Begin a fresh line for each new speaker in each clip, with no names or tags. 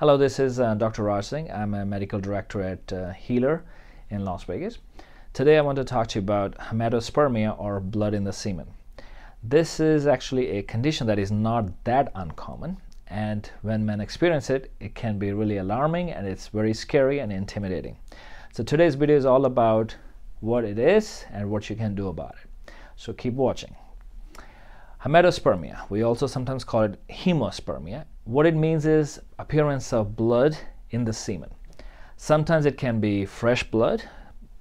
Hello, this is uh, Dr. Raj Singh. I'm a medical director at uh, Healor in Las Vegas. Today I want to talk to you about hematospermia or blood in the semen. This is actually a condition that is not that uncommon and when men experience it, it can be really alarming and it's very scary and intimidating. So today's video is all about what it is and what you can do about it. So keep watching. Hematospermia, we also sometimes call it hemospermia. What it means is appearance of blood in the semen. Sometimes it can be fresh blood,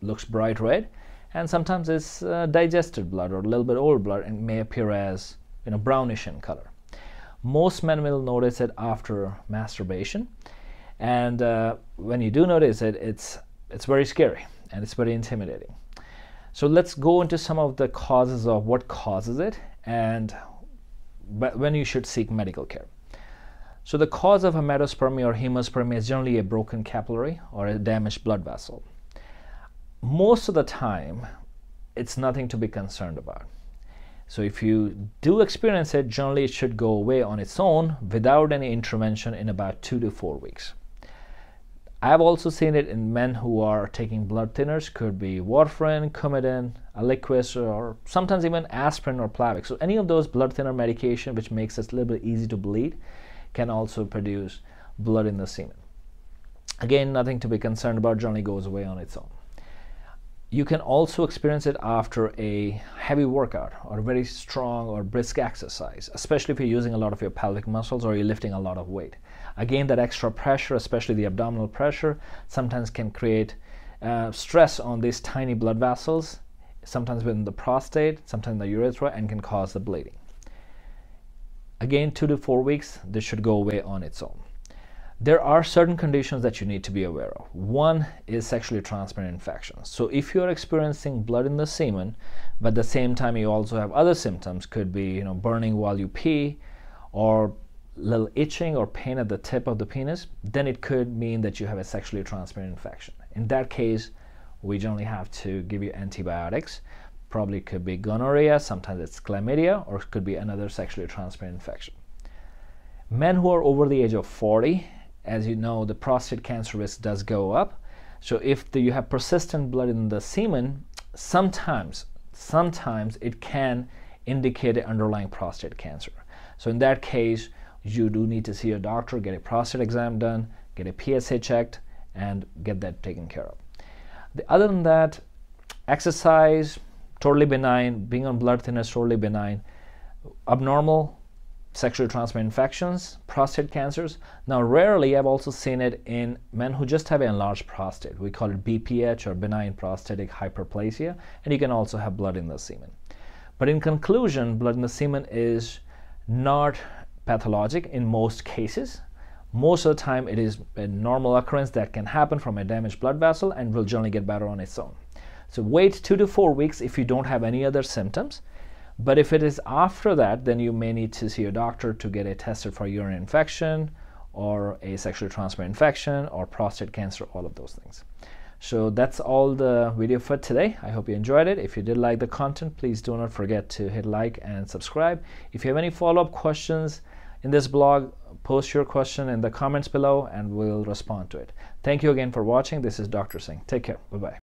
looks bright red, and sometimes it's uh, digested blood or a little bit old blood and may appear as you know brownish in color. Most men will notice it after masturbation, and uh, when you do notice it, it's it's very scary and it's very intimidating. So let's go into some of the causes of what causes it and when you should seek medical care. So the cause of hematospermia or hemospermia is generally a broken capillary or a damaged blood vessel. Most of the time, it's nothing to be concerned about. So if you do experience it, generally it should go away on its own without any intervention in about two to four weeks. I've also seen it in men who are taking blood thinners, could be warfarin, Coumadin, Eliquis, or sometimes even aspirin or Plavix. So any of those blood thinner medication which makes it a little bit easy to bleed can also produce blood in the semen. Again, nothing to be concerned about, generally goes away on its own. You can also experience it after a heavy workout or very strong or brisk exercise, especially if you're using a lot of your pelvic muscles or you're lifting a lot of weight. Again, that extra pressure, especially the abdominal pressure, sometimes can create uh, stress on these tiny blood vessels, sometimes within the prostate, sometimes the urethra, and can cause the bleeding. Again, two to four weeks, this should go away on its own. There are certain conditions that you need to be aware of. One is sexually transmitted infections. So if you're experiencing blood in the semen, but at the same time you also have other symptoms, could be you know burning while you pee, or little itching or pain at the tip of the penis, then it could mean that you have a sexually transmitted infection. In that case, we generally have to give you antibiotics. Probably could be gonorrhea, sometimes it's chlamydia, or it could be another sexually transmitted infection. Men who are over the age of 40 as you know, the prostate cancer risk does go up. So if the, you have persistent blood in the semen, sometimes, sometimes it can indicate an underlying prostate cancer. So in that case, you do need to see a doctor, get a prostate exam done, get a PSA checked, and get that taken care of. The, other than that, exercise, totally benign, being on blood thinners, totally benign. Abnormal sexually transmitted infections, prostate cancers. Now, rarely I've also seen it in men who just have an enlarged prostate. We call it BPH or benign prostatic hyperplasia, and you can also have blood in the semen. But in conclusion, blood in the semen is not pathologic in most cases. Most of the time, it is a normal occurrence that can happen from a damaged blood vessel and will generally get better on its own. So, wait two to four weeks if you don't have any other symptoms but if it is after that, then you may need to see a doctor to get it tested for urine infection or a sexually transmitted infection or prostate cancer, all of those things. So that's all the video for today. I hope you enjoyed it. If you did like the content, please do not forget to hit like and subscribe. If you have any follow-up questions in this blog, post your question in the comments below and we'll respond to it. Thank you again for watching. This is Dr. Singh. Take care. Bye-bye.